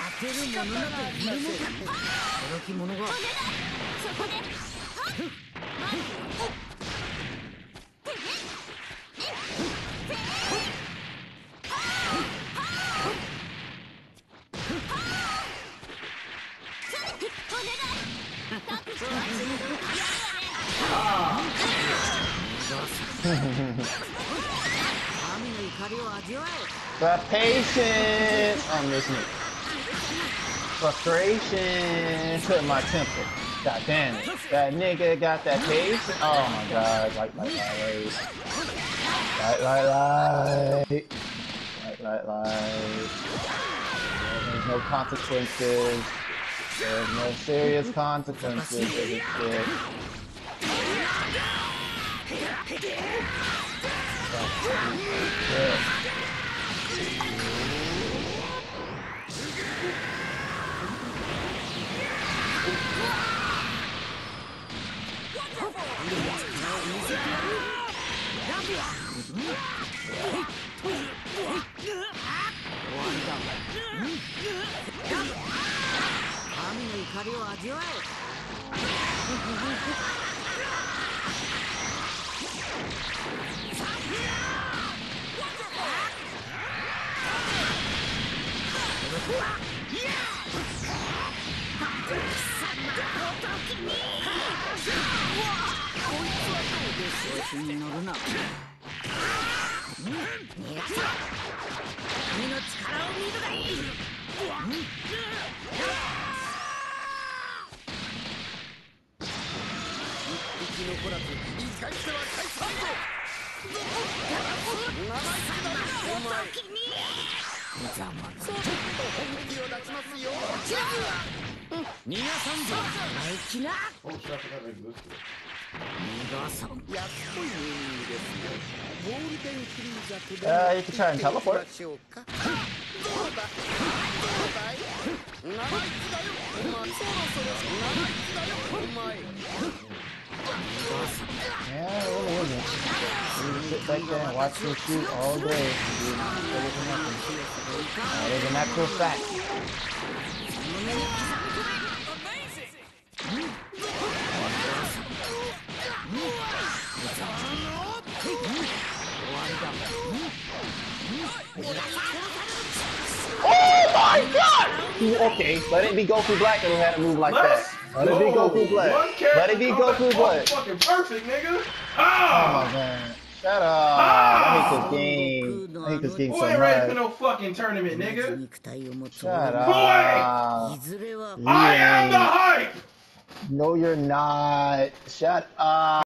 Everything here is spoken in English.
勝てるものなどいるのか驚き者がそこで The patience. I'm listening. Frustration to my temper. God damn it. That nigga got that patience. Oh my god. Like, like, like. Like, like, like. Like, like, like. There's no consequences. There's no serious consequences to this shit. 神の怒りを味わえ。ざまざま逃がさんぞ生意気な Oh shit, I forgot to make this. 逃がさん安っぽいネーミングですよゴールデンフリーザとで Uh, you can try and teleport. 行きましょうかどうだどうだい長いつだよお前そろそろ長いつだよお前 Yeah, it really isn't. You just sit back there and watch me shoot all day. You really for nothing. That is an actual fact. Oh my god! Okay, let it be Goku Black and we had to move like that. Let it be Goku Black. Let it be come Goku Black. Fucking perfect, nigga. Oh Ah! my god. Shut up. I hate this game like this game so much. Boy, ready for no fucking tournament, nigga. Shut up. Boy! I am the hype! No, you're not. Shut up.